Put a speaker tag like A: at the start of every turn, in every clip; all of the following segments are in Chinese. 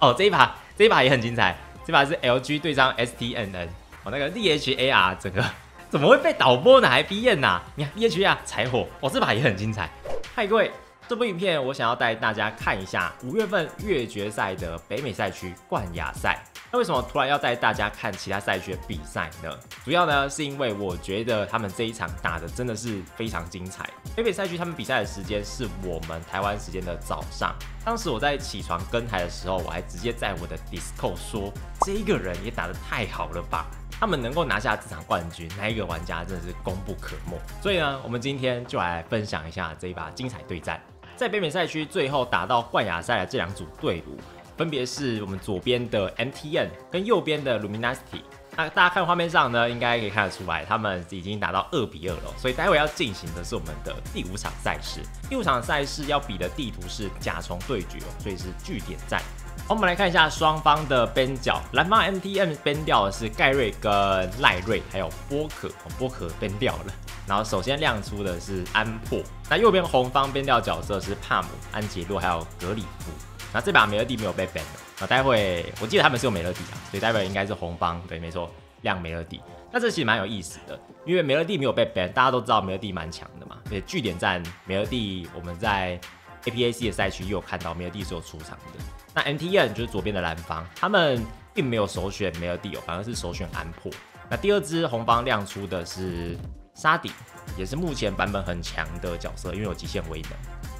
A: 哦，这一把这一把也很精彩，这把是 LG 对上 STNN，哦，那个 DHAR 整个怎么会被导播呢？还 B N 呐？你看 DHAR 柴火，哦，这把也很精彩。嗨，各位。这部影片我想要带大家看一下五月份月决赛的北美赛区冠亚赛。那为什么突然要带大家看其他赛区的比赛呢？主要呢是因为我觉得他们这一场打的真的是非常精彩。北美赛区他们比赛的时间是我们台湾时间的早上。当时我在起床跟台的时候，我还直接在我的 Discord 说：“这个人也打得太好了吧！”他们能够拿下这场冠军，那一个玩家真的是功不可没。所以呢，我们今天就来分享一下这一把精彩对战。在北美赛区最后打到冠亚赛的这两组队伍，分别是我们左边的 MTN 跟右边的 Luminosity。那大家看画面上呢，应该可以看得出来，他们已经打到二比二了。所以待会要进行的是我们的第五场赛事。第五场赛事要比的地图是甲虫对决，所以是据点战。我们来看一下双方的边角，蓝方 MTN 边掉的是盖瑞跟赖瑞，还有波可，波可边掉了。然后首先亮出的是安珀，那右边红方边调角色是帕姆、安杰洛还有格里夫。那这把梅乐蒂没有被 ban 的，那待会我记得他们是有梅乐蒂啊，所以待会应该是红方，对，没错，亮梅乐蒂。那这其实蛮有意思的，因为梅乐蒂没有被 ban，大家都知道梅乐蒂蛮强的嘛。对，据点战梅乐蒂，我们在 APAC 的赛区也有看到梅乐蒂是有出场的。那 MTN 就是左边的蓝方，他们并没有首选梅乐蒂哦，反而是首选安珀。那第二支红方亮出的是。沙底也是目前版本很强的角色，因为有极限威能。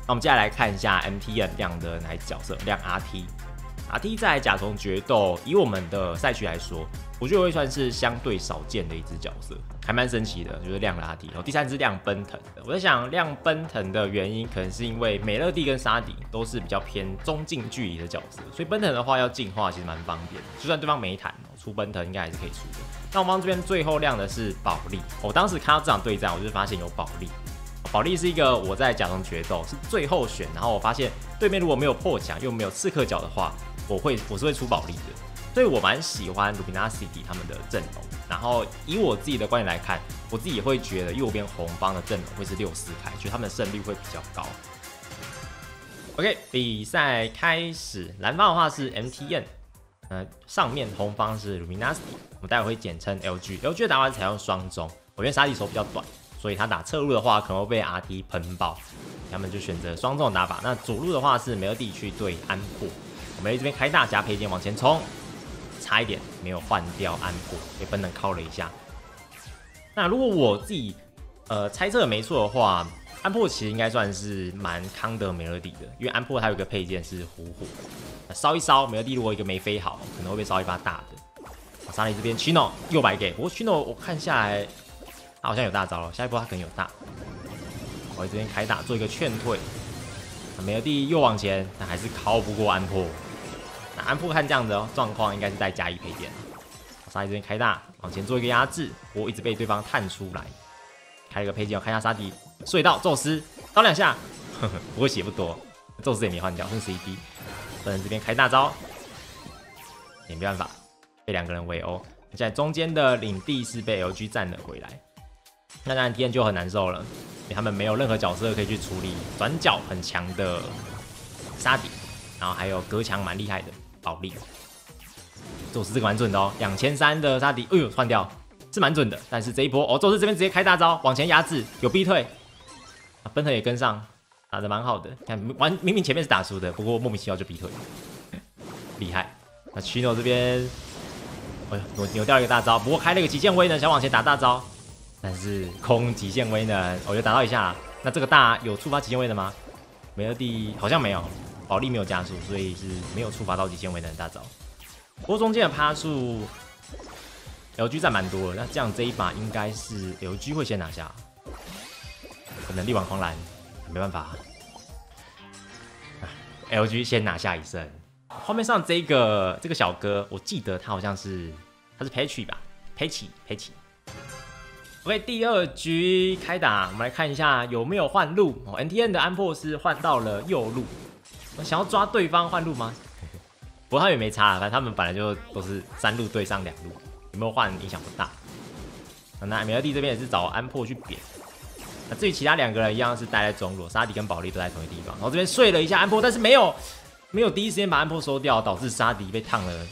A: 那我们接下来看一下 MTN 亮的哪角色？亮 RT，RT 在甲虫决斗，以我们的赛区来说，我觉得会算是相对少见的一只角色，还蛮神奇的，就是亮 RT。然后第三只亮奔腾的，我在想亮奔腾的原因，可能是因为美乐蒂跟沙底都是比较偏中近距离的角色，所以奔腾的话要进化其实蛮方便的，就算对方没坦。出奔腾应该还是可以出的。那我们这边最后亮的是保利。我当时看到这场对战，我就发现有保利。保利是一个我在甲虫决斗是最后选，然后我发现对面如果没有破墙又没有刺客角的话，我会我是会出保利的。所以我蛮喜欢 Luminosity 他们的阵容。然后以我自己的观点来看，我自己会觉得右边红方的阵容会是六四开，觉得他们的胜率会比较高。OK，比赛开始，蓝方的话是 MTN。呃，上面红方是 Luminosity，我们待会会简称 LG。LG 的打法采用双中，我觉得沙地手比较短，所以他打侧路的话可能会被 RT 喷爆，他们就选择双中打法。那左路的话是梅尔蒂去对安珀，我们这边开大加配件往前冲，差一点没有换掉安珀，被本能靠了一下。那如果我自己呃猜测没错的话。安珀其实应该算是蛮康德梅尔蒂的，因为安珀它有一个配件是虎虎，烧一烧梅尔蒂如果一个没飞好，可能会被烧一把大的。沙利这边 Chino 又白给，不过 Chino 我看下来，他好像有大招了，下一波他可能有大。我这边开大做一个劝退，梅尔蒂又往前，但还是靠不过安珀。那安珀看这样的状况，应该是带加一配件。沙利这边开大往前做一个压制，我一直被对方探出来，开一个配件，我看一下沙迪。隧道宙斯刀两下，不过血不多，宙斯也没换掉，剩 CD。本人这边开大招，也没办法，被两个人围殴。现在中间的领地是被 LG 占了回来，那当然 TN 就很难受了，他们没有任何角色可以去处理转角很强的沙迪，然后还有隔墙蛮厉害的保利。宙斯这个蛮准的哦，两千三的沙迪，哎呦换掉是蛮准的，但是这一波哦，宙斯这边直接开大招往前压制，有逼退。啊奔腾也跟上，打的蛮好的。看，完明明前面是打输的，不过莫名其妙就逼退，厉害。那曲扭这边，哎呦，扭扭掉一个大招，不过开了一个极限威呢，想往前打大招，但是空极限威能，我就打到一下。那这个大有触发极限威能吗？梅尔蒂好像没有，保利没有加速，所以是没有触发到极限威能大招。不过中间的趴数，LG 占蛮多的，那这样这一把应该是 LG 会先拿下。可能力挽狂澜，没办法。LG 先拿下一胜。画面上这个这个小哥，我记得他好像是他是 Patchy 吧？Patchy Patchy。OK，第二局开打，我们来看一下有没有换路。哦 NTN 的安珀是换到了右路，我想要抓对方换路吗？不过他也没差，反正他们本来就都是三路对上两路，有没有换影响不大。那米尔蒂这边也是找安珀去扁。那至于其他两个人一样是待在中路，沙迪跟保利都在同一地方。然后这边睡了一下安珀，但是没有没有第一时间把安珀收掉，导致沙迪被烫了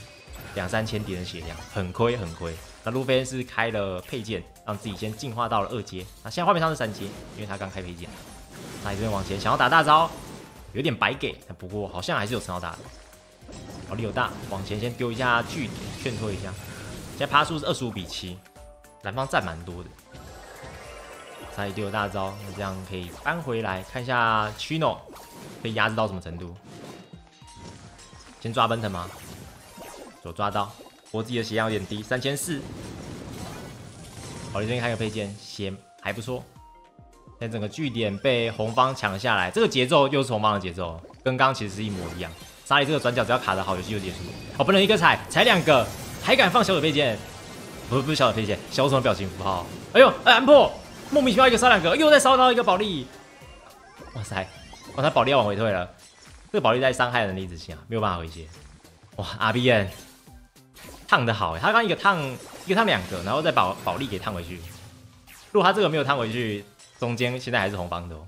A: 两三千点的血量，很亏很亏。那路飞是开了配件，让自己先进化到了二阶。那现在画面上是三阶，因为他刚开配件。那这边往前想要打大招，有点白给，不过好像还是有成要打的。好力有大，往前先丢一下据点，劝退一下。现在趴数是二十五比七，蓝方占蛮多的。他丢大招，那这样可以扳回来，看一下 Chino 被压制到什么程度。先抓奔腾吗？左抓到。我自己的血量有点低，三千四。好，这边开个配件，血还不错。现在整个据点被红方抢下来，这个节奏又是红方的节奏，跟刚刚其实是一模一样。沙里这个转角只要卡得好，游戏就结束。哦，不能一个踩，踩两个，还敢放小手配件？不是不是小手配件，小什么表情符号？哎呦，哎安破，莫名其妙一个烧两个，又再烧到一个保利。哇塞，哇他保利要往回退了，这个保利在伤害能力之下没有办法回血。哇阿 B N。烫的好，他刚一个烫一个烫两个，然后再把保利给烫回去。如果他这个没有烫回去，中间现在还是红方的哦。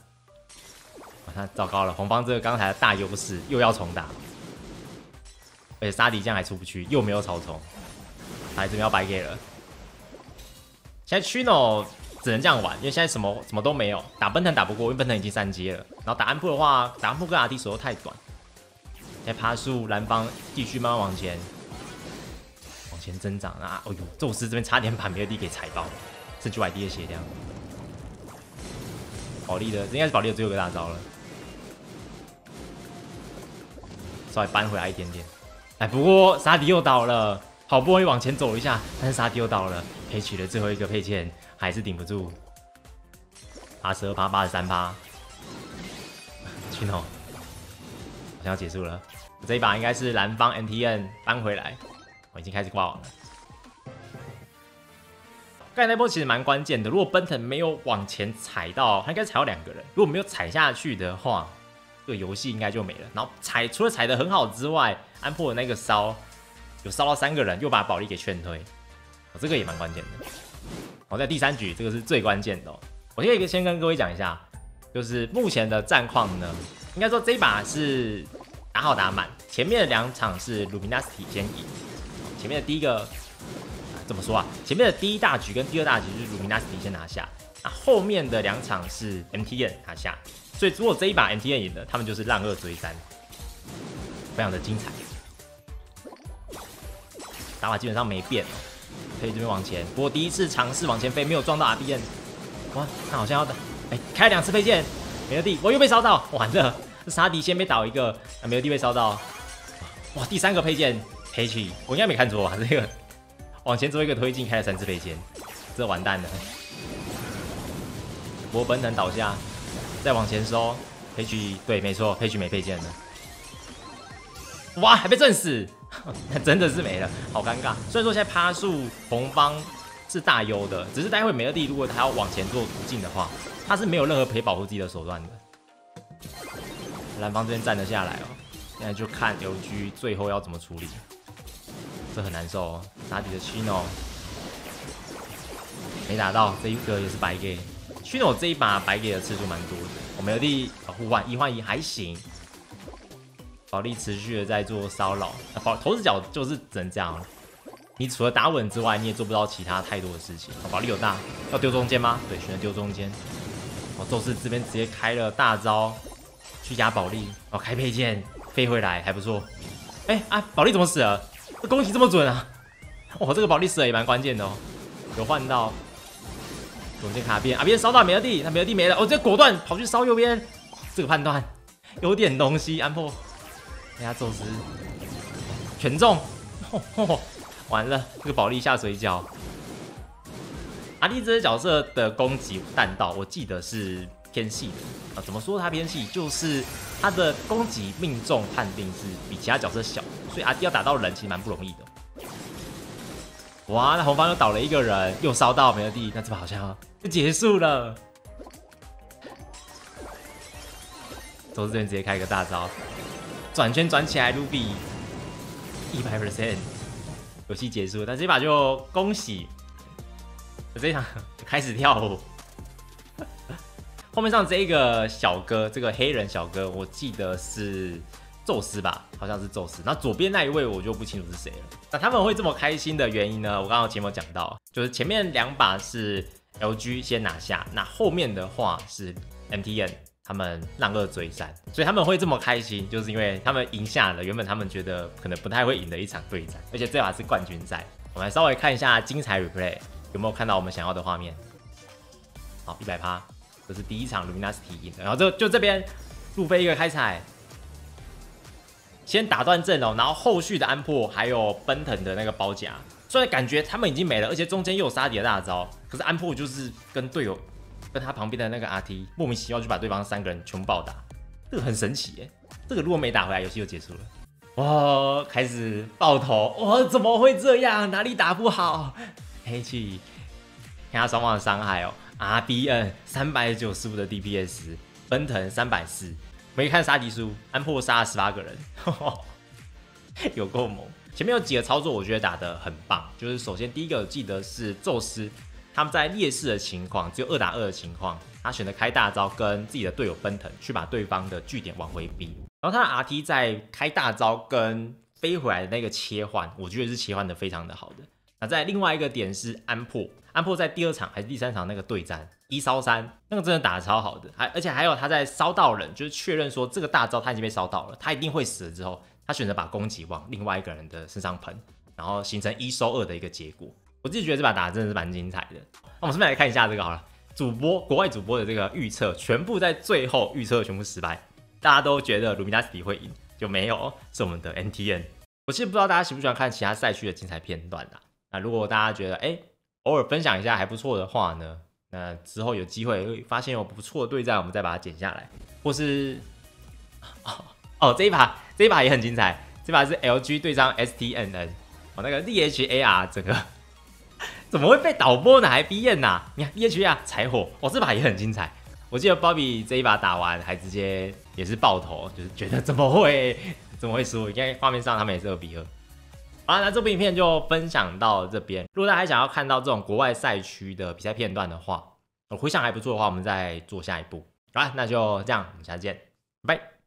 A: 他糟糕了，红方这个刚才的大优势又要重打，而且沙迪这样还出不去，又没有草丛，他这边要白给了。现在 Chino 只能这样玩，因为现在什么什么都没有，打奔腾打不过，因为奔腾已经三阶了。然后打安普的话，打安普跟阿迪手都太短。现在爬树蓝方继续慢慢往前。前增长啊！哎呦，宙斯这边差点把梅尔蒂给踩爆，剩九百 D 的血量。保利的，应该是保利的最后一个大招了，稍微扳回来一点点。哎，不过沙迪又倒了，好不容易往前走一下，但是沙迪又倒了，可以取的最后一个配件还是顶不住。八十二趴，八十三趴，去弄，好像要结束了。这一把应该是蓝方 NTN 扳回来。已经开始挂网了。刚才那波其实蛮关键的，如果奔腾没有往前踩到，他应该踩到两个人。如果没有踩下去的话，这个游戏应该就没了。然后踩除了踩的很好之外，安破的那个烧有烧到三个人，又把保利给劝退，这个也蛮关键的。我在第三局，这个是最关键的。我现在先跟各位讲一下，就是目前的战况呢，应该说这一把是打好打满，前面的两场是 Luminosity 先赢。前面的第一个怎么说啊？前面的第一大局跟第二大局是鲁米纳斯提先拿下，那后面的两场是 MTN 拿下，所以如果这一把 MTN 赢了，他们就是让二追三，非常的精彩。打法基本上没变，可以这边往前。不过第一次尝试往前飞没有撞到 RBN，哇，他好像要的哎开两次飞剑，没有地，我又被烧到，完了，沙迪先被倒一个，没有地被烧到，哇，第三个配件。黑棋，我应该没看错吧？这个往前做一个推进，开了三次飞剑，这完蛋了。我本能倒下，再往前收，黑棋对，没错，黑棋没配件了。哇，还被震死，真的是没了，好尴尬。虽然说现在趴树红方是大优的，只是待会美乐蒂如果他要往前做途径的话，他是没有任何可以保护自己的手段的。蓝方这边站了下来哦，现在就看 LG 最后要怎么处理。这很难受哦，打底的 Chino 没打到，这一个也是白给。Chino 这一把白给的次数蛮多的。我们有地互换一换一还行，保利持续的在做骚扰，保投子角就是只能这样。你除了打稳之外，你也做不到其他太多的事情。保利有大，要丢中间吗？对，选择丢中间。哦，宙斯这边直接开了大招去压保利，哦，开配件飞回来还不错。哎啊，保利怎么死了？攻击这么准啊！哇，这个保利死也蛮关键的哦。有换到左键卡边，啊，边烧到梅尔蒂，那梅尔蒂没了，哦，这果断跑去烧右边，这个判断有点东西。安破，等下宙斯全中，完了，这个保利下水饺。阿弟这些角色的攻击弹道，我记得是偏细的啊。怎么说他偏细？就是他的攻击命中判定是比其他角色小。所以阿弟要打到人其实蛮不容易的。哇，那红方又倒了一个人，又烧到梅尔蒂，那这把好像就结束了。周志远直接开个大招，转圈转起来，Ruby 一百 percent，游戏结束。但这把就恭喜，我这场开始跳舞。后面上这一个小哥，这个黑人小哥，我记得是。宙斯吧，好像是宙斯。那左边那一位我就不清楚是谁了。那他们会这么开心的原因呢？我刚刚前面讲到，就是前面两把是 LG 先拿下，那后面的话是 MTN 他们让二追三，所以他们会这么开心，就是因为他们赢下了原本他们觉得可能不太会赢的一场对战，而且这把是冠军赛。我们来稍微看一下精彩 replay，有没有看到我们想要的画面？好，一百趴，这是第一场 Luminous 体赢的，然后这就这边路飞一个开彩。先打断阵容，然后后续的安珀还有奔腾的那个包夹，虽然感觉他们已经没了，而且中间又有杀敌的大招，可是安珀就是跟队友跟他旁边的那个 RT 莫名其妙就把对方三个人全部暴打，这个很神奇耶！这个如果没打回来，游戏就结束了。哇，开始爆头，哇，怎么会这样？哪里打不好？黑气，看他双方的伤害哦，RBN 三百九十五的 DPS，奔腾三百四。没看杀敌书，安破杀了十八个人，有够猛。前面有几个操作，我觉得打得很棒。就是首先第一个记得是宙斯，他们在劣势的情况，只有二打二的情况，他选择开大招跟自己的队友奔腾，去把对方的据点往回逼。然后他的 RT 在开大招跟飞回来的那个切换，我觉得是切换的非常的好的。那在另外一个点是安珀，安珀在第二场还是第三场那个对战。一烧三，那个真的打的超好的，还而且还有他在烧到人，就是确认说这个大招他已经被烧到了，他一定会死了之后，他选择把攻击往另外一个人的身上喷，然后形成一收二的一个结果。我自己觉得这把打的真的是蛮精彩的。那我们顺便来看一下这个好了，主播国外主播的这个预测全部在最后预测全部失败，大家都觉得卢米纳斯蒂会赢，就没有是我们的 NTN。我其实不知道大家喜不喜欢看其他赛区的精彩片段啊。那如果大家觉得哎偶尔分享一下还不错的话呢？那之后有机会会发现有不错的对战，我们再把它剪下来，或是哦哦这一把这一把也很精彩，这把是 LG 对战 STNN，哦那个 DHAR 整个怎么会被导播呢？还 B N 呐？你看 DHAR 柴火，哦这把也很精彩，我记得 Bobby 这一把打完还直接也是爆头，就是觉得怎么会怎么会输？你看画面上他们也是二比二。好，那这部影片就分享到这边。如果大家还想要看到这种国外赛区的比赛片段的话，回想还不错的话，我们再做下一步。好，那就这样，我们下次见，拜拜。